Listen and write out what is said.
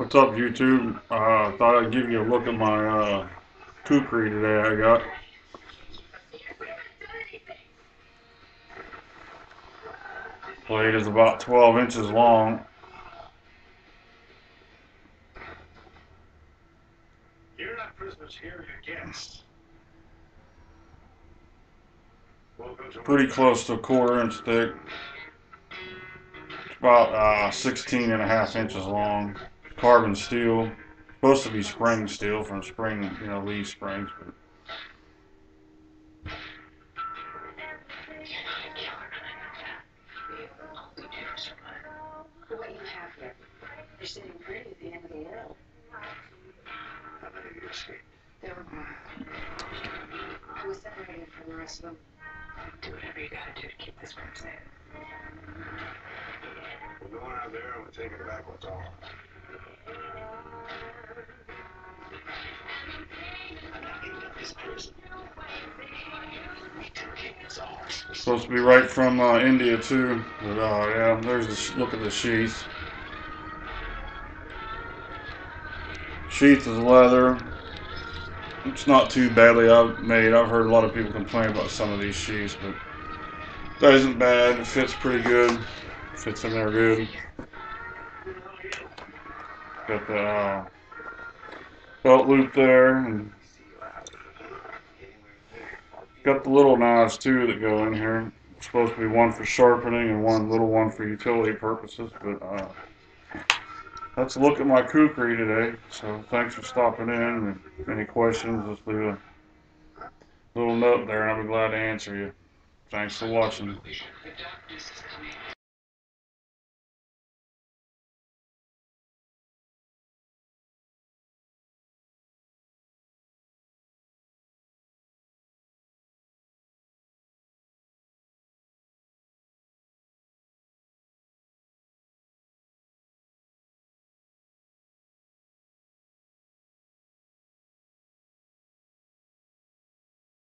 What's up, YouTube? Uh, thought I'd give you a look at my uh, kukri today I got. Blade is about 12 inches long. You're not prisoners here, you're guests. Pretty close to a quarter inch thick. It's about uh, 16 and a half inches long. Carbon steel. Supposed to be spring steel from spring, you know, Lee Springs. But What you have here, you're sitting pretty at the end of the. I. Do whatever you gotta do to keep this safe. We're going out there and we're taking back what's ours. Supposed to be right from uh, India too. But uh, yeah, there's the look at the sheath. Sheath is leather. It's not too badly made. I've heard a lot of people complain about some of these sheaths, but that isn't bad. It fits pretty good. Fits in there good. Got the uh, belt loop there, and got the little knives too that go in here. supposed to be one for sharpening and one little one for utility purposes, but uh, let's look at my kukri today. So thanks for stopping in. If any questions, just leave a little note there, and I'll be glad to answer you. Thanks for watching.